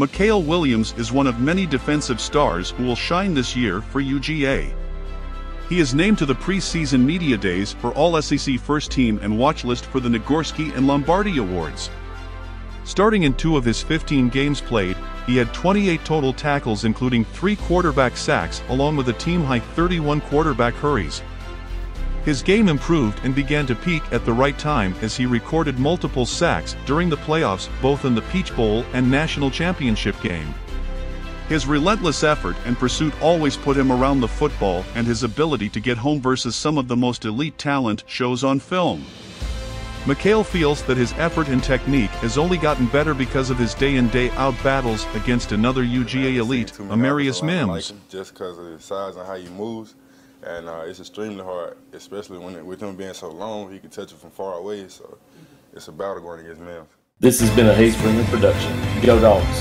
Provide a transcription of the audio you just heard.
Mykel Williams is one of many defensive stars who will shine this year for UGA. He is named to the preseason media days for All SEC First Team and watch list for the Nagurski and Lombardi Awards. Starting in two of his 15 games played, he had 28 total tackles including three quarterback sacks along with a team-high 31 quarterback hurries. His game improved and began to peak at the right time as he recorded multiple sacks during the playoffs both in the Peach Bowl and National Championship game. His relentless effort and pursuit always put him around the football and his ability to get home versus some of the most elite talent shows on film. Mykel feels that his effort and technique has only gotten better because of his day-in day-out battles against another UGA elite, Amarius Mims. Just because of his size and how he moves, and uh, it's extremely hard, especially when it, with him being so long, he can touch it from far away. So it's a battle going against Mims. This has been a HazeBringer production. Go Dogs.